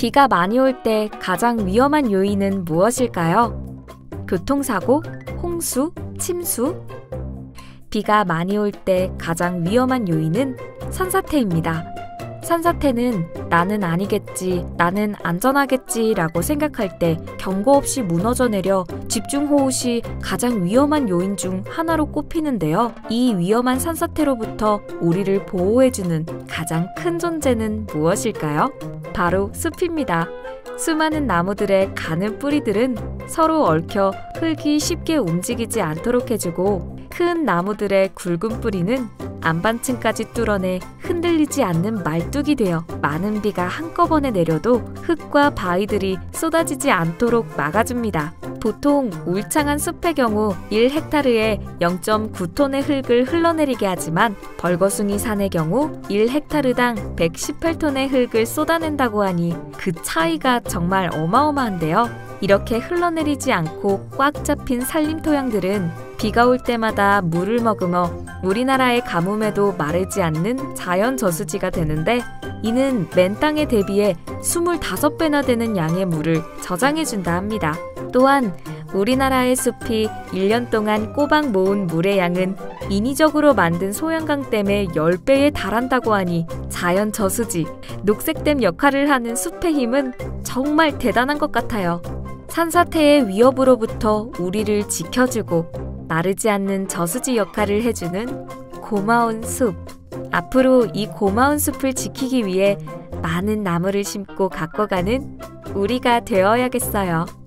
비가 많이 올 때 가장 위험한 요인은 무엇일까요? 교통사고, 홍수, 침수? 비가 많이 올 때 가장 위험한 요인은 산사태입니다. 산사태는 나는 아니겠지, 나는 안전하겠지 라고 생각할 때 경고 없이 무너져 내려 집중호우 시 가장 위험한 요인 중 하나로 꼽히는데요. 이 위험한 산사태로부터 우리를 보호해주는 가장 큰 존재는 무엇일까요? 바로 숲입니다. 수많은 나무들의 가는 뿌리들은 서로 얽혀 흙이 쉽게 움직이지 않도록 해주고 큰 나무들의 굵은 뿌리는 안반층까지 뚫어내 흔들리지 않는 말뚝이 되어 많은 비가 한꺼번에 내려도 흙과 바위들이 쏟아지지 않도록 막아줍니다. 보통 울창한 숲의 경우 1헥타르에 0.9톤의 흙을 흘러내리게 하지만 벌거숭이 산의 경우 1헥타르당 118톤의 흙을 쏟아낸다고 하니 그 차이가 정말 어마어마한데요. 이렇게 흘러내리지 않고 꽉 잡힌 산림 토양들은 비가 올 때마다 물을 머금어 우리나라의 가뭄에도 마르지 않는 자연 저수지가 되는데 이는 맨 땅에 대비해 25배나 되는 양의 물을 저장해준다 합니다. 또한 우리나라의 숲이 1년 동안 꼬박 모은 물의 양은 인위적으로 만든 소양강 댐의 10배에 달한다고 하니 자연 저수지, 녹색댐 역할을 하는 숲의 힘은 정말 대단한 것 같아요. 산사태의 위협으로부터 우리를 지켜주고 마르지 않는 저수지 역할을 해주는 고마운 숲. 앞으로 이 고마운 숲을 지키기 위해 많은 나무를 심고 가꿔가는 우리가 되어야겠어요.